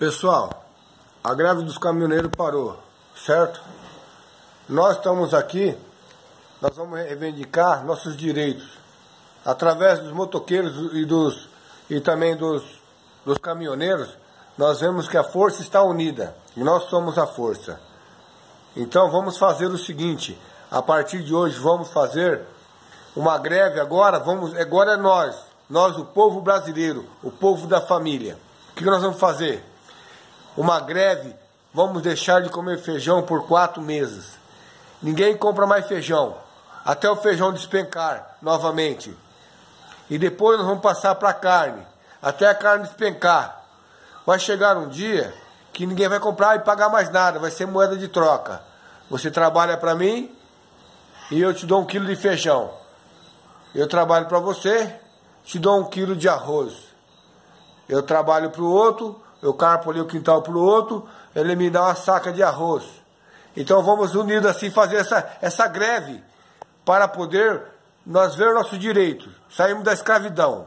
Pessoal, a greve dos caminhoneiros parou, certo? Nós estamos aqui, nós vamos reivindicar nossos direitos através dos motoqueiros e dos e também dos, dos caminhoneiros. Nós vemos que a força está unida e nós somos a força. Então vamos fazer o seguinte: a partir de hoje vamos fazer uma greve agora. Vamos agora é nós, nós o povo brasileiro, o povo da família. O que nós vamos fazer? Uma greve, vamos deixar de comer feijão por quatro meses. Ninguém compra mais feijão, até o feijão despencar novamente. E depois nós vamos passar para a carne, até a carne despencar. Vai chegar um dia que ninguém vai comprar e pagar mais nada, vai ser moeda de troca. Você trabalha para mim e eu te dou um quilo de feijão. Eu trabalho para você, te dou um quilo de arroz. Eu trabalho para o outro, eu carpo ali o quintal para o outro, ele me dá uma saca de arroz. Então vamos unidos assim fazer essa, essa greve para poder nós ver o nosso direito. Saímos da escravidão.